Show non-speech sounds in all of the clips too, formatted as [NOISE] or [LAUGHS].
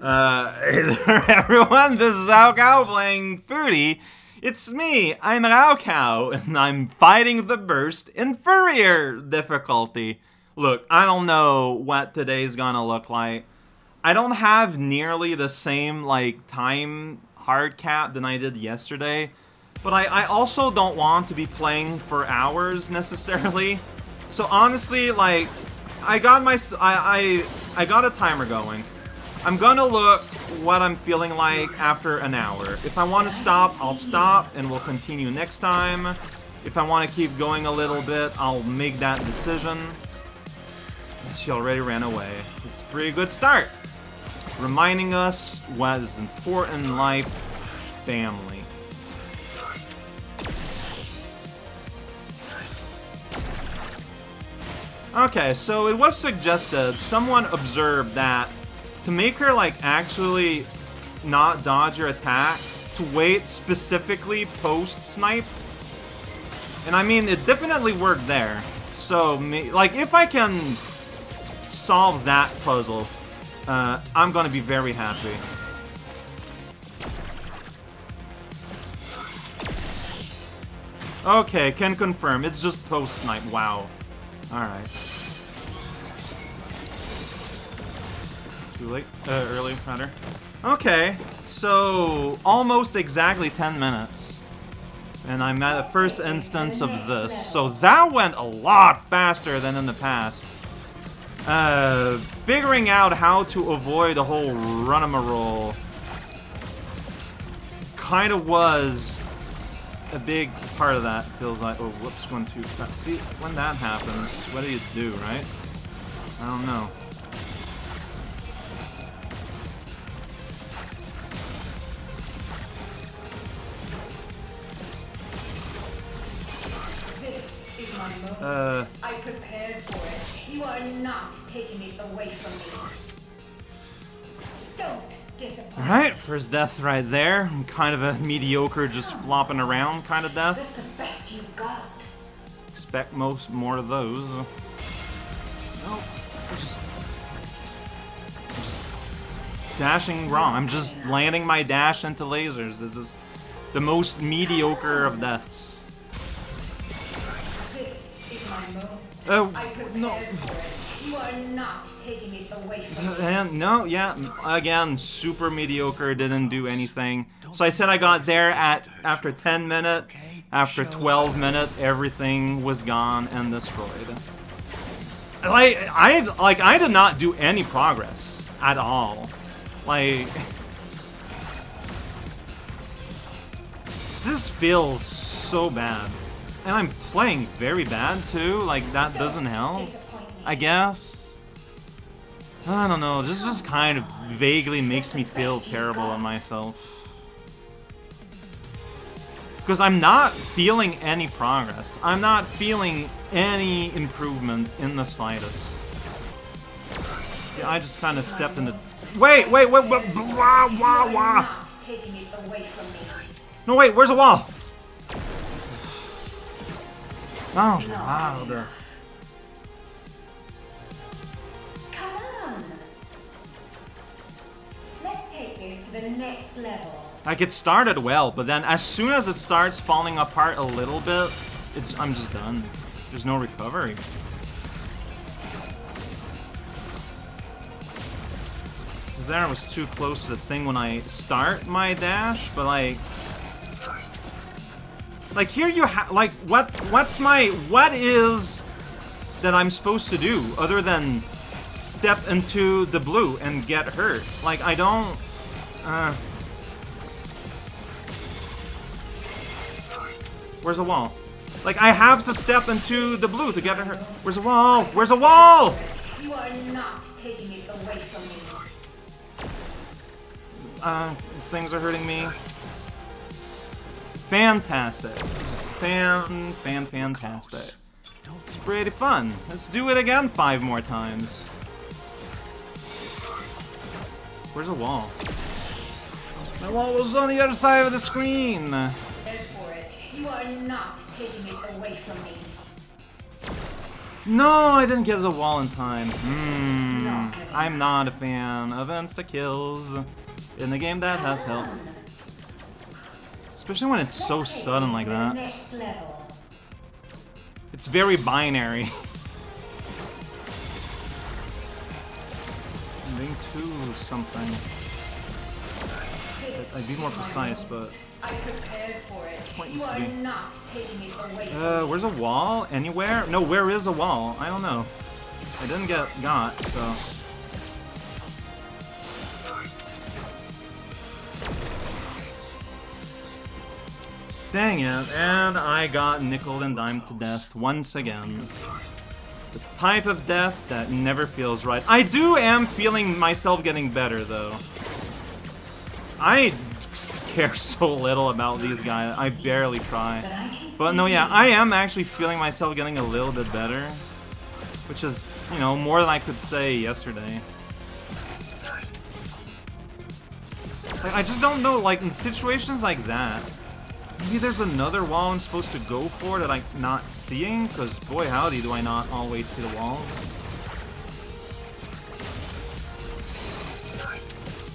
Uh, hey [LAUGHS] there, everyone. This is raocow playing Furier. It's me. I'm raocow, and I'm fighting the burst in difficulty. Look, I don't know what today's gonna look like. I don't have nearly the same like time hard cap than I did yesterday, but I, I also don't want to be playing for hours necessarily. So honestly, like, I got my I I I got a timer going. I'm gonna look what I'm feeling like after an hour. If I want to stop, I'll stop and we'll continue next time. If I want to keep going a little bit, I'll make that decision. She already ran away. It's a pretty good start. Reminding us what is important in life, family. Okay, so it was suggested, someone observed that to make her like actually not dodge your attack, to wait specifically post snipe. And I mean, it definitely worked there. So, like, if I can solve that puzzle, uh, I'm gonna be very happy. Okay, can confirm. It's just post snipe. Wow. Alright. Late? Uh, early, rather. Okay, so almost exactly 10 minutes. And I'm at the first instance of this. So that went a lot faster than in the past. Uh, figuring out how to avoid a whole run em roll kind of was a big part of that. Feels like, oh, whoops, one, two, five. See, when that happens, what do you do, right? I don't know. Uh. I prepared for it. You are not taking it away from me. Don't disappoint. Alright, first death right there. Kind of a mediocre, just flopping around kind of death. Is this the best you've got? Expect most more of those. Nope. Just, just dashing wrong. I'm just landing my dash into lasers. This is the most mediocre of deaths. Oh, oh. no. You are not taking it away from And uh, no, yeah, again, super mediocre, didn't do anything. So I said I got there at after 10 minutes, after 12 minutes, everything was gone and destroyed. Like I like I did not do any progress at all. Like [LAUGHS] this feels so bad. And I'm playing very bad too, like that doesn't help, I guess. I don't know, this just kind of vaguely makes me feel terrible on myself. Because I'm not feeling any progress. I'm not feeling any improvement in the slightest. Yeah, I just kind of stepped into... Wait, wait, wait, wait, wah, wah, wah. No, wait, where's the wall? Oh, louder. Come on. Let's take this to the next level. Like it started well, but then as soon as it starts falling apart a little bit, it's I'm just done. There's no recovery. There I was too close to the thing when I start my dash, but like like here you have like what what's my what is that I'm supposed to do other than step into the blue and get hurt? Like I don't uh Where's the wall? Like I have to step into the blue to get hurt. Where's the wall? Where's the wall? You are not taking it away from me. Uh things are hurting me. Fantastic. Fan, fan, fantastic. It's pretty fun. Let's do it again five more times. Where's the wall? The wall was on the other side of the screen. You are not taking it away from me. No, I didn't get the wall in time. Hmm. I'm not a fan of insta kills in a game that has health. Especially when it's so sudden like that. It's very binary. [LAUGHS] Being two something. I'd be more precise, but I prepared for it. it's pointless You to are be. not taking away Uh, where's a wall? Anywhere? No, where is a wall? I don't know. I didn't get got, so. Dang it, and I got nickel and dimed to death once again. The type of death that never feels right. I do am feeling myself getting better, though. I care [LAUGHS] so little about these guys. I barely try. But no, yeah. I am actually feeling myself getting a little bit better. Which is, you know, more than I could say yesterday. Like, I just don't know, like, in situations like that, maybe there's another wall I'm supposed to go for that I'm not seeing, because boy howdy do I not always see the walls.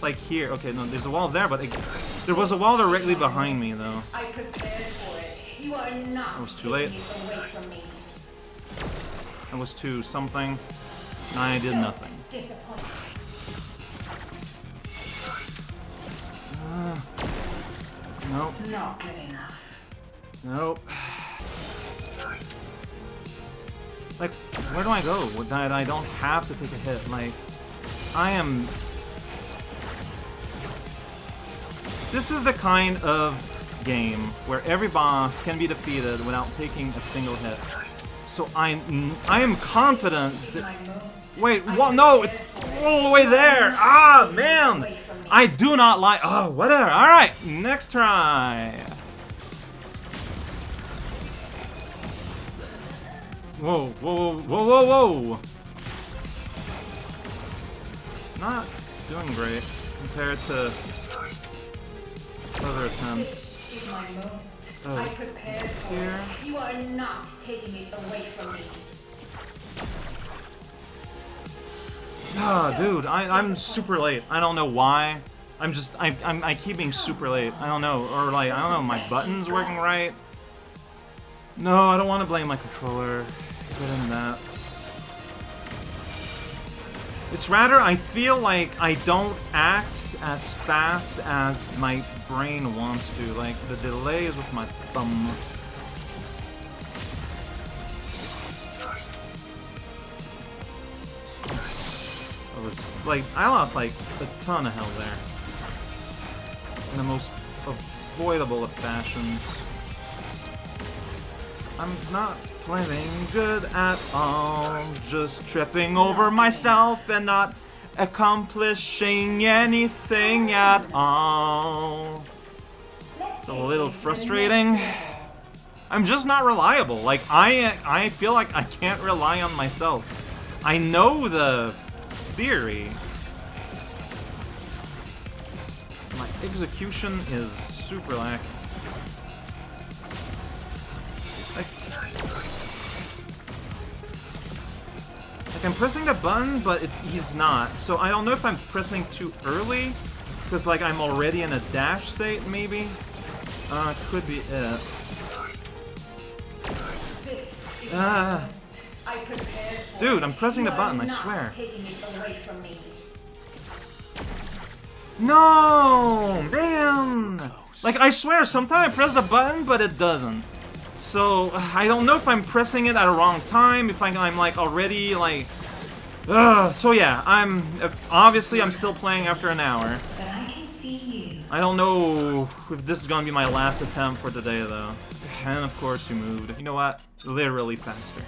Like here, okay, no, there's a wall there, but it, there was a wall directly behind me, though. I prepared for it. You are not It was too late. it away from me. I was too something, and I did nothing. Nope, Not good enough. nope. Like, where do I go? That I don't have to take a hit. Like, I am. This is the kind of game where every boss can be defeated without taking a single hit. So I'm, I am confident that. Wait, what? No, it's all the way there. Ah, man. I do not like. Oh, whatever. All right, next try. Whoa, whoa, whoa, whoa, whoa. Not doing great compared to other attempts. This is my moment. Oh, I prepared for here. it. You are not taking it away from me. Ah, dude, I, I'm super late. I don't know why. I'm just, I, I'm, I keep being super late. I don't know, or like, I don't know, my button's working right. No, I don't want to blame my controller. Better than that. It's rather, I feel like I don't act as fast as my brain wants to. Like, the delay is with my thumb. Like, I lost like a ton of health there. In the most avoidable of fashions. I'm not playing good at all. Just tripping over myself and not accomplishing anything at all. It's a little frustrating. I'm just not reliable. Like I I feel like I can't rely on myself. I know the theory. My execution is super lacking. Like, I'm pressing the button, but it, he's not. So I don't know if I'm pressing too early, because like I'm already in a dash state, maybe. Uh, could be it. Ah. Dude. I'm pressing the button, I swear. No, damn. Like I swear, sometimes I press the button, but it doesn't. So [SIGHS] I don't know if I'm pressing it at a wrong time. If I, I'm like already like. Ugh. So yeah, I'm uh, obviously I'm still playing after an hour. I don't know if this is gonna be my last attempt for today though. And of course you moved. You know what? Literally faster.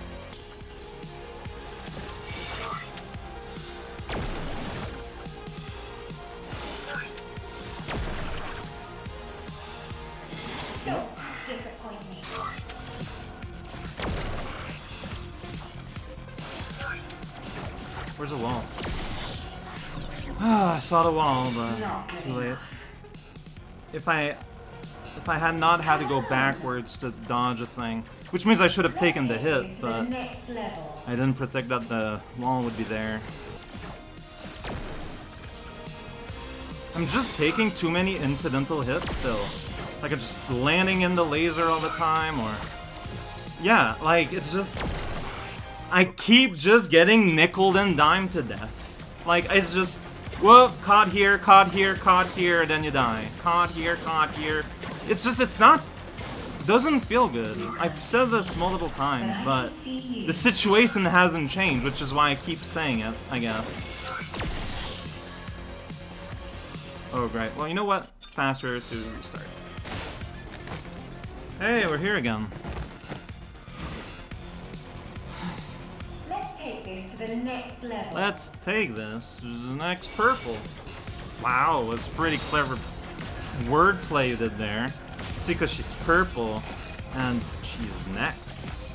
Don't disappoint me. Where's the wall? Ah, I saw the wall, but too late. If I if I had not had to go backwards to dodge a thing. Which means I should have taken the hit, This to the but. I didn't predict that the wall would be there. I'm just taking too many incidental hits still. Like I'm just landing in the laser all the time or... Yeah, like it's just... I keep just getting nickeled and dimed to death. Like it's just... Whoop, caught here, caught here, caught here, then you die. Caught here, caught here. It's just, it's not... Doesn't feel good. I've said this multiple times, but... The situation hasn't changed, which is why I keep saying it, I guess. Oh, great. Well, you know what? Faster to restart. Hey, we're here again. Let's take this to the next level. Let's take this to the next purple. Wow, that's pretty clever wordplay you did there. See, because she's purple, and she's next.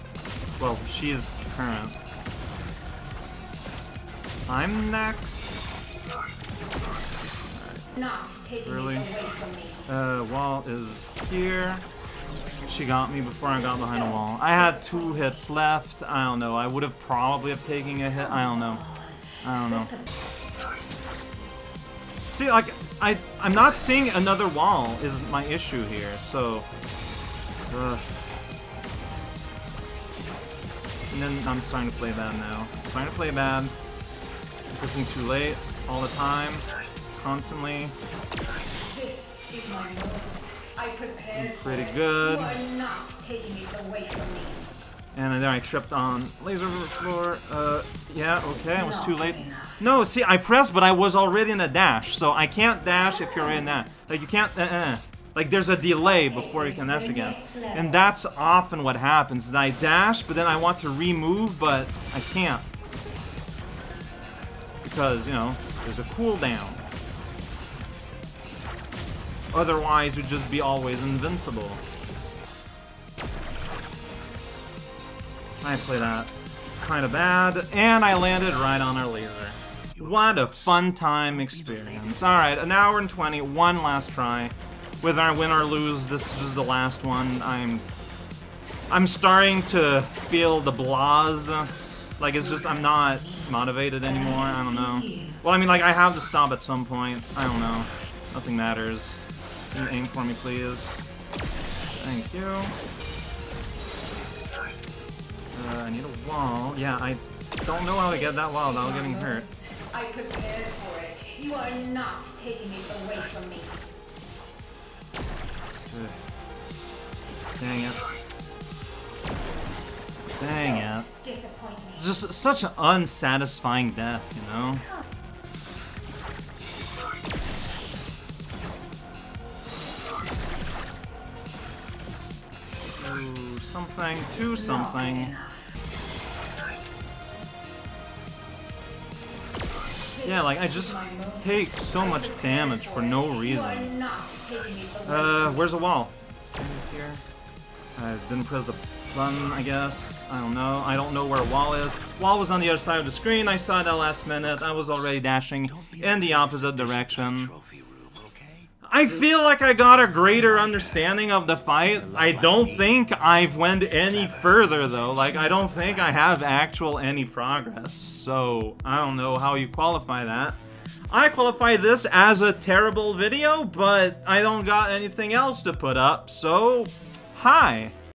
Well, she is current. I'm next. Not taking Really? away from me. Uh, wall is here. She got me before I got behind the wall. I had two hits left. I don't know. I would have probably have taken a hit. I don't know. I don't know. See, like, I, I'm not seeing another wall is my issue here, so... Ugh. And then I'm starting to play bad now. I'm starting to play bad. Pressing too late, all the time, constantly. This is my moment. I prepared Pretty good. You are not taking it away from me. And then I tripped on laser floor. Uh, yeah, okay, I was too late. Enough. No, see, I pressed, but I was already in a dash, so I can't dash if you're in that. Like, you can't, uh, uh. Like, there's a delay before you can dash again. And that's often what happens, is I dash, but then I want to remove, but I can't. Because, you know, there's a cooldown. Otherwise, you'd just be always invincible. I play that kind of bad, and I landed right on our laser. What a fun time experience. Alright, an hour and 20, one last try. With our win or lose, this is the last one. I'm I'm starting to feel the blahs. Like it's just I'm not motivated anymore. I don't know. Well, I mean, like I have to stop at some point. I don't know. Nothing matters. Can you aim for me, please? Thank you. Uh, I need a wall. Yeah, I don't know how to get that wall without getting hurt. I prepared for it. You are not taking it away from me. Dang it. Dang it. Disappoint me. It's just such an unsatisfying death, you know? Something, to something. Yeah, like I just take so much damage for no reason. Uh, where's the wall? I didn't press the button, I guess. I don't know. I don't know where wall is. Wall was on the other side of the screen. I saw that last minute. I was already dashing in the opposite direction. I feel like I got a greater understanding of the fight. I don't think I've went any further though. Like I don't think I have actual any progress. So I don't know how you qualify that. I qualify this as a terrible video, but I don't got anything else to put up, so hi.